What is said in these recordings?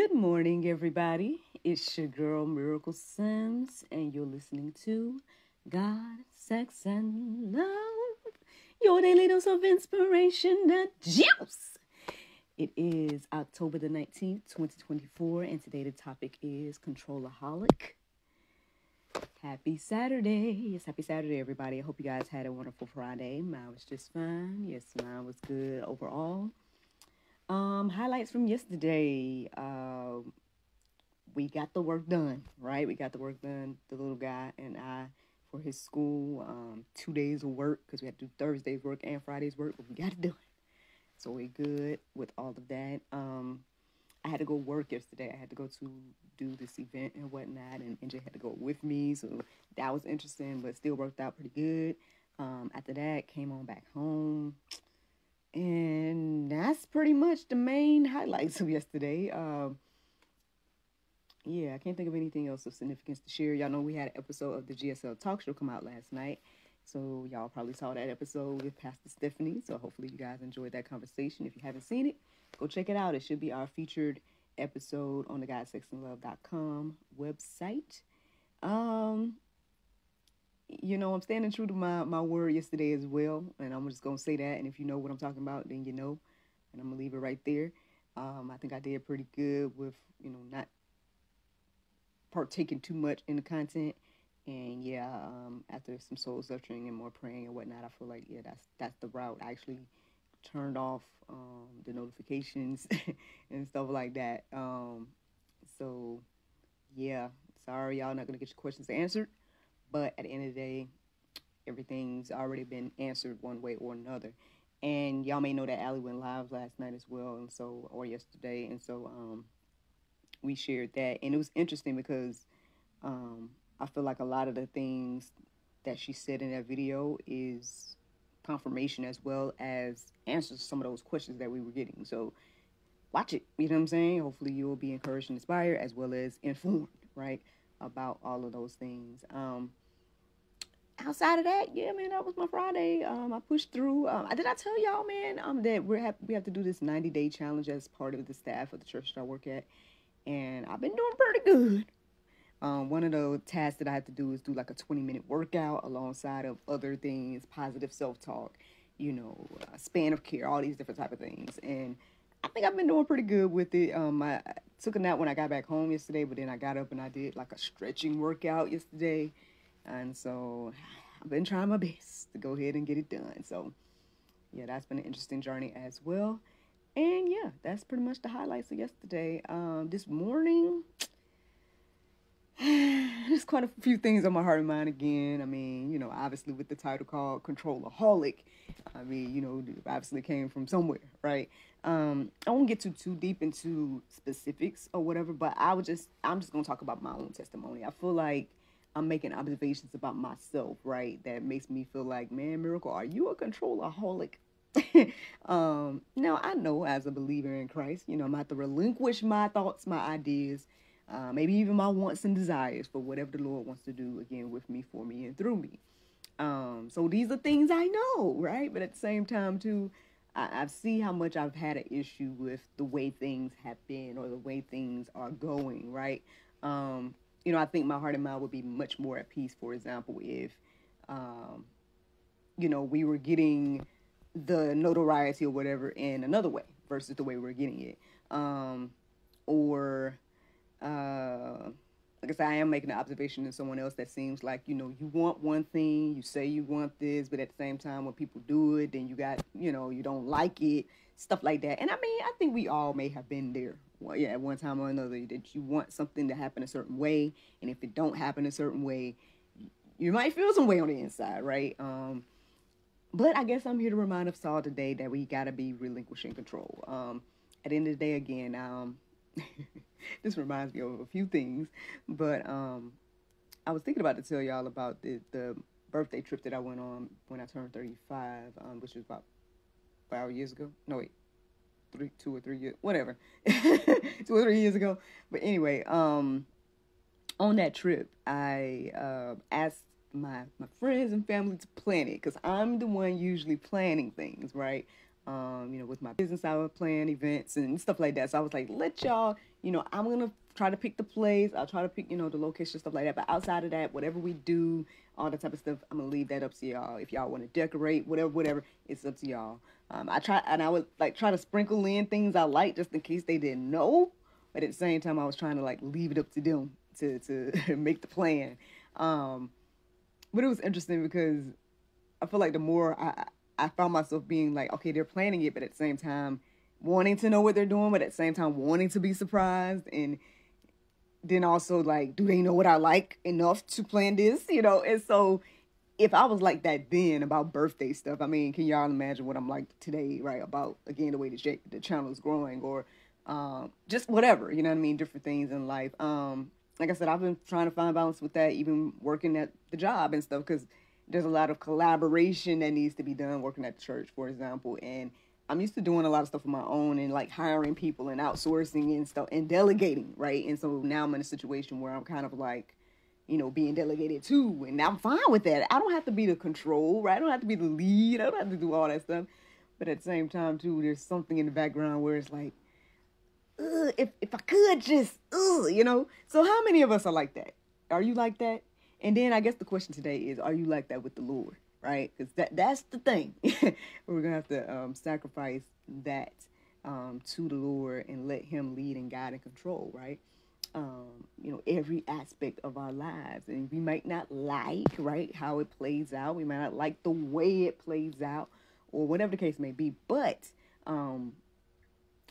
Good morning, everybody. It's your girl Miracle Sims, and you're listening to God, Sex, and Love. Your daily dose of inspiration, the juice. It is October the 19th, 2024, and today the topic is Controlaholic. Happy Saturday. Yes, happy Saturday, everybody. I hope you guys had a wonderful Friday. Mine was just fine. Yes, mine was good overall. Um, highlights from yesterday. Uh, we got the work done, right? We got the work done, the little guy and I, for his school. Um, two days of work because we had to do Thursday's work and Friday's work, but we got it done. So we're good with all of that. Um, I had to go work yesterday. I had to go to do this event and whatnot, and NJ had to go with me. So that was interesting, but still worked out pretty good. Um, after that, came on back home. And that's pretty much the main highlights of yesterday. Um, yeah, I can't think of anything else of significance to share. Y'all know we had an episode of the GSL Talk Show come out last night. So y'all probably saw that episode with Pastor Stephanie. So hopefully you guys enjoyed that conversation. If you haven't seen it, go check it out. It should be our featured episode on the GodSexandLove.com website. Um, you know, I'm standing true to my, my word yesterday as well. And I'm just going to say that. And if you know what I'm talking about, then you know. And I'm going to leave it right there. Um, I think I did pretty good with, you know, not partaking too much in the content. And yeah, um, after some soul searching and more praying and whatnot, I feel like, yeah, that's that's the route. I actually turned off um, the notifications and stuff like that. Um, so, yeah, sorry, y'all not going to get your questions answered. But at the end of the day, everything's already been answered one way or another. And y'all may know that Allie went live last night as well, and so or yesterday, and so um, we shared that, and it was interesting because um, I feel like a lot of the things that she said in that video is confirmation as well as answers to some of those questions that we were getting. So watch it. You know what I'm saying? Hopefully you will be encouraged and inspired as well as informed, right, about all of those things. Um, outside of that, yeah, man, that was my Friday. Um, I pushed through. Um, did I tell y'all, man, um, that we have we have to do this 90 day challenge as part of the staff of the church that I work at, and I've been doing pretty good. Um, one of the tasks that I have to do is do like a 20 minute workout alongside of other things, positive self talk, you know, uh, span of care, all these different type of things, and I think I've been doing pretty good with it. Um, I took a nap when I got back home yesterday, but then I got up and I did like a stretching workout yesterday and so I've been trying my best to go ahead and get it done. So, yeah, that's been an interesting journey as well. And yeah, that's pretty much the highlights of yesterday. Um, this morning, there's quite a few things on my heart and mind again. I mean, you know, obviously with the title called Controlaholic, I mean, you know, obviously came from somewhere, right? Um, I won't get too too deep into specifics or whatever, but I would just I'm just gonna talk about my own testimony. I feel like I'm making observations about myself, right? That makes me feel like, man, Miracle, are you a controlaholic? um, now I know as a believer in Christ, you know, I'm have to relinquish my thoughts, my ideas, uh, maybe even my wants and desires for whatever the Lord wants to do again with me, for me, and through me. Um, so these are things I know, right? But at the same time, too, I, I see how much I've had an issue with the way things have been or the way things are going, right? Um, you know, I think my heart and mind would be much more at peace, for example, if, um, you know, we were getting the notoriety or whatever in another way versus the way we're getting it. Um, or, uh, like I said, I am making an observation in someone else that seems like, you know, you want one thing, you say you want this, but at the same time, when people do it, then you got, you know, you don't like it, stuff like that. And I mean, I think we all may have been there well, yeah, at one time or another that you want something to happen a certain way, and if it don't happen a certain way, you might feel some way on the inside, right? Um, but I guess I'm here to remind us all today that we gotta be relinquishing control. Um, at the end of the day, again, um, this reminds me of a few things, but um, I was thinking about to tell y'all about the the birthday trip that I went on when I turned 35, um, which was about five years ago. No, wait, three, two or three years, whatever, two or three years ago. But anyway, um, on that trip, I uh, asked my my friends and family to plan it because I'm the one usually planning things, right? Um, you know, with my business, would plan events and stuff like that. So I was like, let y'all, you know, I'm gonna try to pick the place. I'll try to pick, you know, the location, stuff like that. But outside of that, whatever we do, all that type of stuff, I'm gonna leave that up to y'all. If y'all want to decorate, whatever, whatever, it's up to y'all. Um, I try and I would like try to sprinkle in things I like just in case they didn't know. But at the same time, I was trying to like leave it up to them to to make the plan. Um, but it was interesting because I feel like the more I I found myself being like, okay, they're planning it, but at the same time wanting to know what they're doing, but at the same time wanting to be surprised and then also like, do they know what I like enough to plan this? You know, and so if I was like that then about birthday stuff, I mean, can y'all imagine what I'm like today, right? About again the way the the channel is growing, or um, just whatever, you know what I mean? Different things in life. Um, like I said, I've been trying to find balance with that, even working at the job and stuff, because there's a lot of collaboration that needs to be done working at the church, for example, and I'm used to doing a lot of stuff on my own and like hiring people and outsourcing and stuff and delegating, right? And so now I'm in a situation where I'm kind of like, you know, being delegated to, and I'm fine with that. I don't have to be the control, right? I don't have to be the lead. I don't have to do all that stuff. But at the same time, too, there's something in the background where it's like, if if I could just, ugh, you know. So how many of us are like that? Are you like that? And then I guess the question today is, are you like that with the Lord? right? Because that that's the thing. We're gonna have to um, sacrifice that um, to the Lord and let Him lead and guide and control, right? Um, you know, every aspect of our lives, and we might not like, right, how it plays out. We might not like the way it plays out, or whatever the case may be. But um,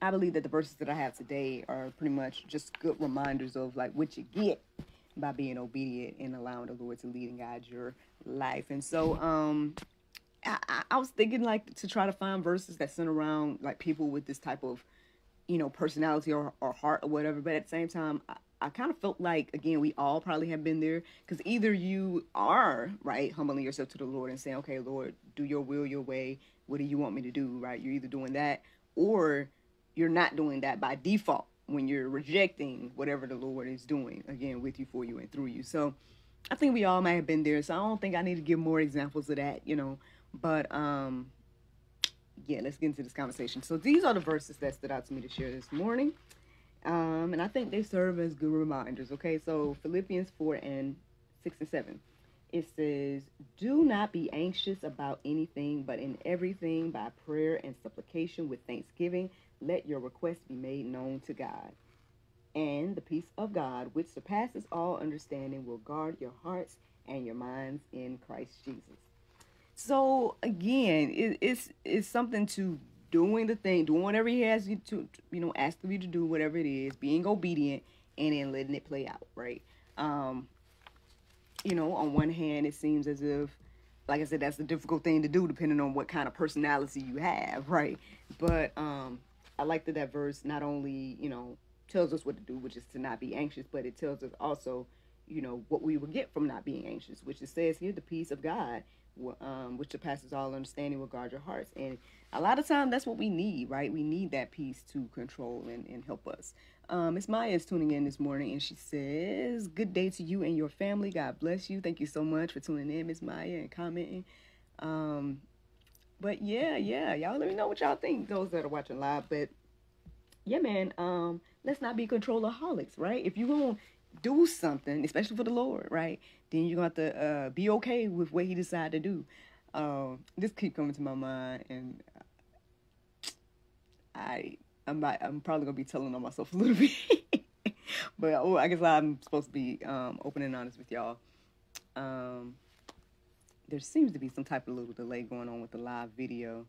I believe that the verses that I have today are pretty much just good reminders of like what you get by being obedient and allowing the Lord to lead and guide your life. And so, um, I, I was thinking like to try to find verses that center around like people with this type of, you know, personality or, or heart or whatever. But at the same time, I, I kind of felt like again we all probably have been there because either you are right humbling yourself to the Lord and saying, okay, Lord, do your will your way. What do you want me to do? Right? You're either doing that or you're not doing that by default when you're rejecting whatever the Lord is doing, again, with you, for you, and through you. So I think we all might have been there. So I don't think I need to give more examples of that, you know. But um yeah, let's get into this conversation. So these are the verses that stood out to me to share this morning. Um, and I think they serve as good reminders. Okay, so Philippians 4 and 6 and 7. It says, Do not be anxious about anything, but in everything by prayer and supplication with thanksgiving let your requests be made known to God. And the peace of God, which surpasses all understanding, will guard your hearts and your minds in Christ Jesus. So again, it, it's it's something to doing the thing, doing whatever he has you to, you know, asking you to do whatever it is, being obedient, and then letting it play out, right? Um, you know, on one hand, it seems as if, like I said, that's a difficult thing to do, depending on what kind of personality you have, right? But um, I like that that verse not only, you know, tells us what to do, which is to not be anxious, but it tells us also, you know, what we will get from not being anxious, which it says here, the peace of God, um, which surpasses all understanding, will guard your hearts. And a lot of time, that's what we need, right? We need that peace to control and, and help us. Um, Miss Maya is tuning in this morning, and she says, "Good day to you and your family. God bless you. Thank you so much for tuning in, Miss Maya, and commenting." Um, but yeah, yeah, y'all let me know what y'all think. Those that are watching live, but yeah, man. Um, let's not be controlaholics, right? If you gonna do something, especially for the Lord, right? Then you're gonna have to uh, be okay with what He decided to do. Um, this keep coming to my mind, and I, I'm, not, I'm probably gonna be telling on myself a little bit, but oh, I guess I'm supposed to be um, open and honest with y'all. Um, there seems to be some type of little delay going on with the live video.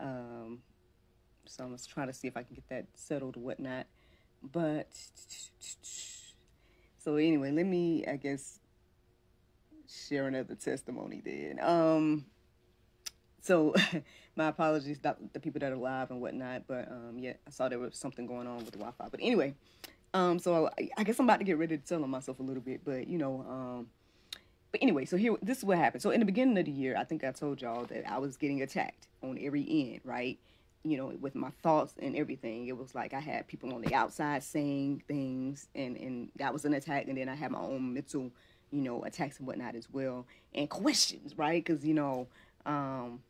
Um, so I'm gonna try to see if I can get that settled or whatnot. But so anyway, let me I guess share another testimony then. Um so my apologies to the people that are live and whatnot, but um yeah, I saw there was something going on with the Wi-Fi. But anyway, um so I, I guess I'm about to get ready to tell on myself a little bit, but you know, um but anyway, so here, this is what happened. So in the beginning of the year, I think I told y'all that I was getting attacked on every end, right? You know, with my thoughts and everything. It was like I had people on the outside saying things, and and that was an attack. And then I had my own mental, you know, attacks and whatnot as well, and questions, right? Because you know, um,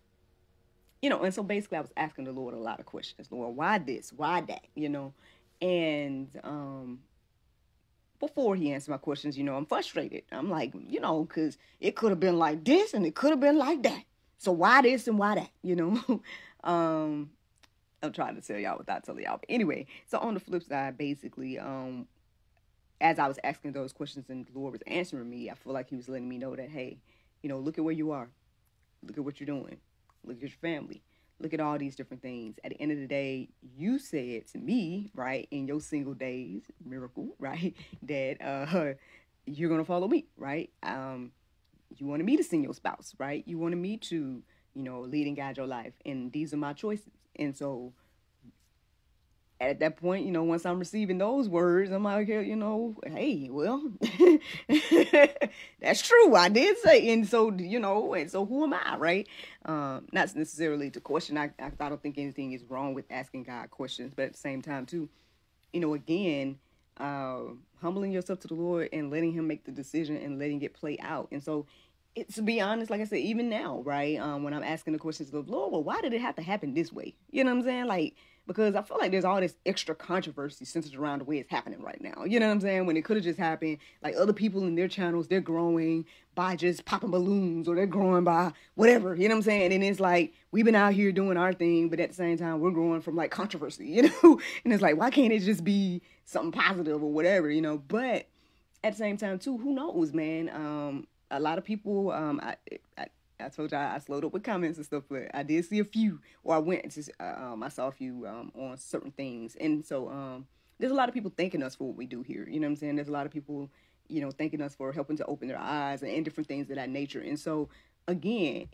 you know, and so basically I was asking the Lord a lot of questions. Lord, why this? Why that? You know, and um, before he answered my questions, you know, I'm frustrated. I'm like, you know, because it could have been like this and it could have been like that. So why this and why that? You know, um, I'm trying to tell y'all without telling y'all. But anyway, so on the flip side, basically, um, as I was asking those questions and the Lord was answering me, I feel like He was letting me know that, hey, you know, look at where you are, look at what you're doing, look at your family, look at all these different things. At the end of the day, you said to me, right, in your single days miracle, right, that uh, you're gonna follow me, right? Um, you wanted me to sing your spouse, right? You wanted me to, you know, lead and guide your life, and these are my choices. And so, at that point, you know, once I'm receiving those words, I'm like, you know, hey, well, that's true. I did say, and so, you know, and so who am I, right? Um, not necessarily to question. I, I, I don't think anything is wrong with asking God questions, but at the same time, too, you know, again, uh, humbling yourself to the Lord and letting Him make the decision and letting it play out. And so, it, to be honest, like I said, even now, right, um, when I'm asking the questions of the Lord, well, why did it have to happen this way? You know what I'm saying? Like, because I feel like there's all this extra controversy centered around the way it's happening right now. You know what I'm saying? When it could have just happened, like other people in their channels, they're growing by just popping balloons or they're growing by whatever. You know what I'm saying? And it's like we've been out here doing our thing, but at the same time, we're growing from like controversy, you know? and it's like, why can't it just be something positive or whatever, you know? But at the same time, too, who knows, man? Um, a lot of people, um, I, I I told I, I, slowed up with comments and stuff, but I did see a few, or I went to, uh, um, I saw a few um, on certain things, and so um, there's a lot of people thanking us for what we do here. You know what I'm saying? There's a lot of people, you know, thanking us for helping to open their eyes and, and different things of that nature. And so, again,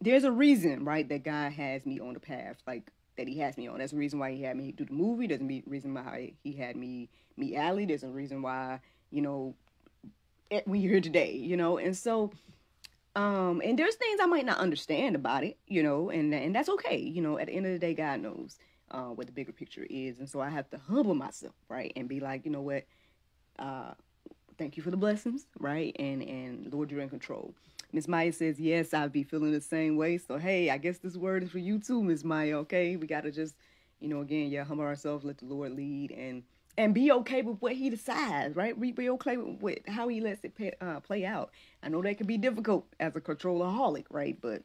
there's a reason, right, that God has me on the path, like that He has me on. That's the reason why He had me do the movie. There's a reason why He had me meet Allie. There's a reason why, you know, we're here today. You know, and so um, and there's things I might not understand about it, you know, and and that's okay. You know, at the end of the day, God knows uh, what the bigger picture is, and so I have to humble myself, right, and be like, you know what, uh, thank you for the blessings, right, and and Lord, you're in control. Miss Maya says, yes, I'd be feeling the same way. So hey, I guess this word is for you too, Miss Maya. Okay, we gotta just, you know, again, yeah, humble ourselves, let the Lord lead, and and be okay with what he decides, right? Be, okay with, with how he lets it pay, uh, play out. I know that can be difficult as a controlaholic, right? But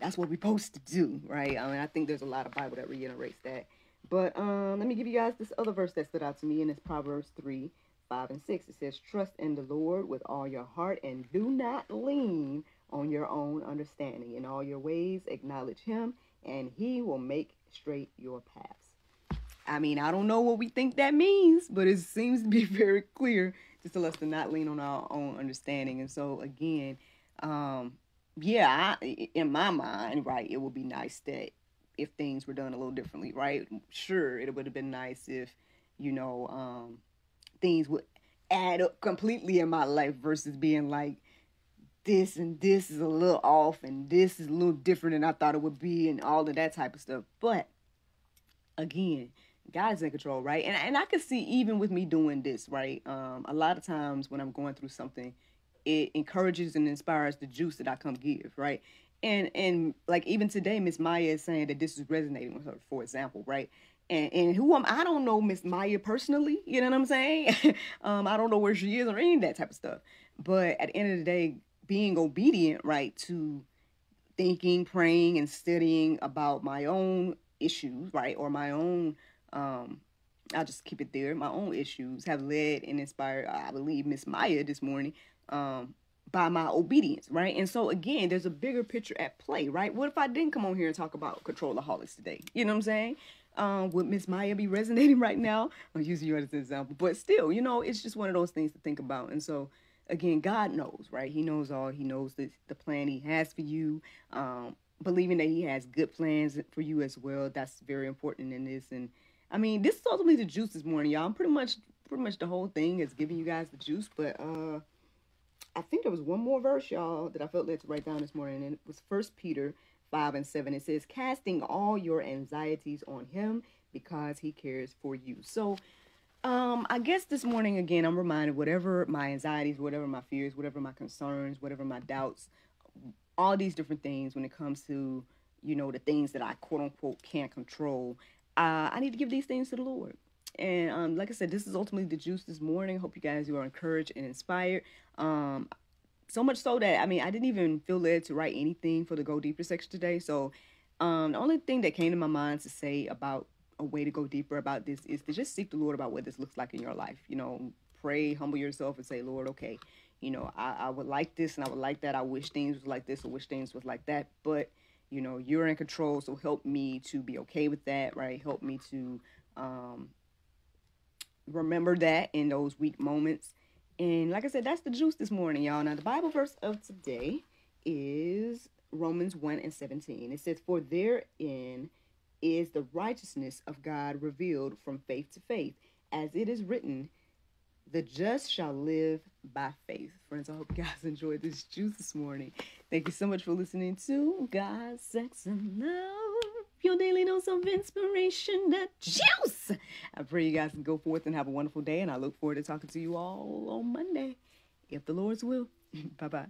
that's what we're supposed to do, right? I mean, I think there's a lot of Bible that reiterates that. But um, let me give you guys this other verse that stood out to me, and it's Proverbs 3, 5, and 6. It says, Trust in the Lord with all your heart and do not lean on your own understanding. In all your ways, acknowledge him, and he will make straight your paths. I mean, I don't know what we think that means, but it seems to be very clear to tell us to not lean on our own understanding. And so, again, um, yeah, I, in my mind, right, it would be nice that if things were done a little differently, right? Sure, it would have been nice if, you know, um, things would add up completely in my life versus being like, this and this is a little off and this is a little different than I thought it would be and all of that type of stuff. But again, God's in control, right? And and I can see even with me doing this, right? Um, a lot of times when I'm going through something, it encourages and inspires the juice that I come give, right? And and like even today, Miss Maya is saying that this is resonating with her, for example, right? And and who am I don't know Miss Maya personally, you know what I'm saying? um, I don't know where she is or any of that type of stuff. But at the end of the day, being obedient, right, to thinking, praying, and studying about my own issues, right, or my own um, I'll just keep it there. My own issues have led and inspired, I believe, Miss Maya this morning um, by my obedience, right? And so, again, there's a bigger picture at play, right? What if I didn't come on here and talk about controlaholics today? You know what I'm saying? Um, would Miss Maya be resonating right now? I'm using you as an example, but still, you know, it's just one of those things to think about. And so, again, God knows, right? He knows all. He knows the, the plan He has for you. Um, believing that He has good plans for you as well. That's very important in this. And I mean, this is ultimately the juice this morning, y'all. I'm pretty much pretty much the whole thing is giving you guys the juice, but uh I think there was one more verse, y'all, that I felt led to write down this morning, and it was First Peter five and seven. It says, "Casting all your anxieties on Him, because He cares for you." So, um, I guess this morning again, I'm reminded whatever my anxieties, whatever my fears, whatever my concerns, whatever my doubts, all these different things when it comes to you know, the things that I quote unquote can't control, uh, I need to give these things to the Lord. And um, like I said, this is ultimately the juice this morning. Hope you guys you are encouraged and inspired. Um, so much so that I mean, I didn't even feel led to write anything for the go deeper section today. So um, the only thing that came to my mind to say about a way to go deeper about this is to just seek the Lord about what this looks like in your life. You know, pray, humble yourself, and say, Lord, okay, you know, I, I would like this and I would like that. I wish things was like this or wish things was like that, but you know, you're in control, so help me to be okay with that, right? Help me to um, remember that in those weak moments. And like I said, that's the juice this morning, y'all. Now, the Bible verse of today is Romans 1 and 17. It says, For therein is the righteousness of God revealed from faith to faith, as it is written, the just shall live by faith. Friends, I hope you guys enjoyed this juice this morning. Thank you so much for listening to God, Sex, and Love. Your daily dose of inspiration, the juice. I pray you guys can go forth and have a wonderful day, and I look forward to talking to you all on Monday, if the Lord's will. bye bye.